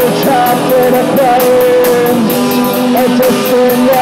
Another chapter to play, a distant